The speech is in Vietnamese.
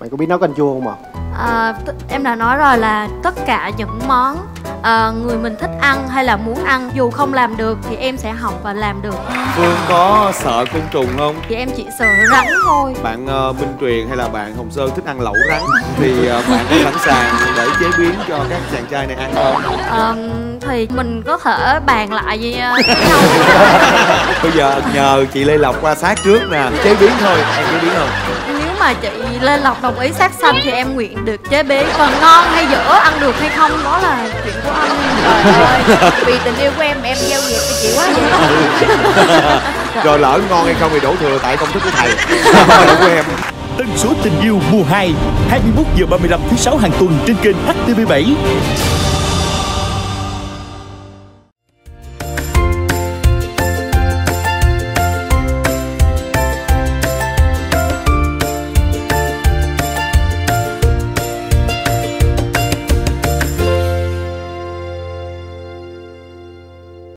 mày có biết nấu canh chua không ạ? À, em đã nói rồi là tất cả những món à, người mình thích ăn hay là muốn ăn dù không làm được thì em sẽ học và làm được. Phương có sợ côn trùng không? Thì em chỉ sợ rắn thôi. Bạn ờ, minh tuyền hay là bạn hồng sơn thích ăn lẩu rắn? Thì ờ, bạn có sẵn sàng để chế biến cho các chàng trai này ăn không? À, thì mình có thể bàn lại với với nhau bây giờ nhờ chị lê lộc qua sát trước nè. Chế biến thôi em chế biến không nếu mà chị Lê Lộc đồng ý sát sanh thì em nguyện được chế biến. Còn ngon hay dở ăn được hay không đó là chuyện của anh. Trời ơi vì tình yêu của em mà em gieo nghiệp cho chị quá. Vậy rồi lỡ ngon hay không thì đổ thừa tại công thức của thầy. Không của em. Tần số tình yêu mùa 2 21 giờ 35 thứ sáu hàng tuần trên kênh HTV7